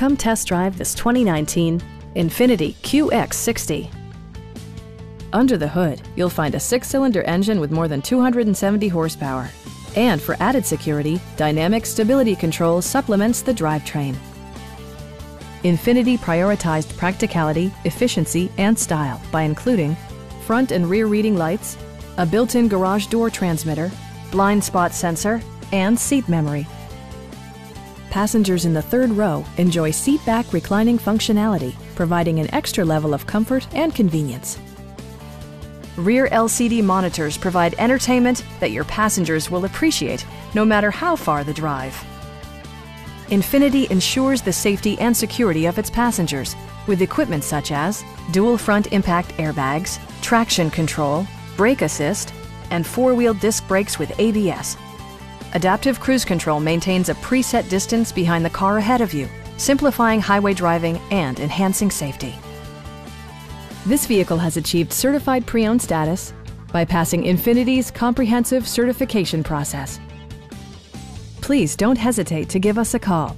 Come test drive this 2019 Infiniti QX60. Under the hood, you'll find a six-cylinder engine with more than 270 horsepower. And for added security, Dynamic Stability Control supplements the drivetrain. Infiniti prioritized practicality, efficiency, and style by including front and rear reading lights, a built-in garage door transmitter, blind spot sensor, and seat memory. Passengers in the third row enjoy seat back reclining functionality, providing an extra level of comfort and convenience. Rear LCD monitors provide entertainment that your passengers will appreciate no matter how far the drive. Infiniti ensures the safety and security of its passengers with equipment such as dual front impact airbags, traction control, brake assist, and four-wheel disc brakes with ABS. Adaptive Cruise Control maintains a preset distance behind the car ahead of you, simplifying highway driving and enhancing safety. This vehicle has achieved certified pre-owned status by passing Infiniti's comprehensive certification process. Please don't hesitate to give us a call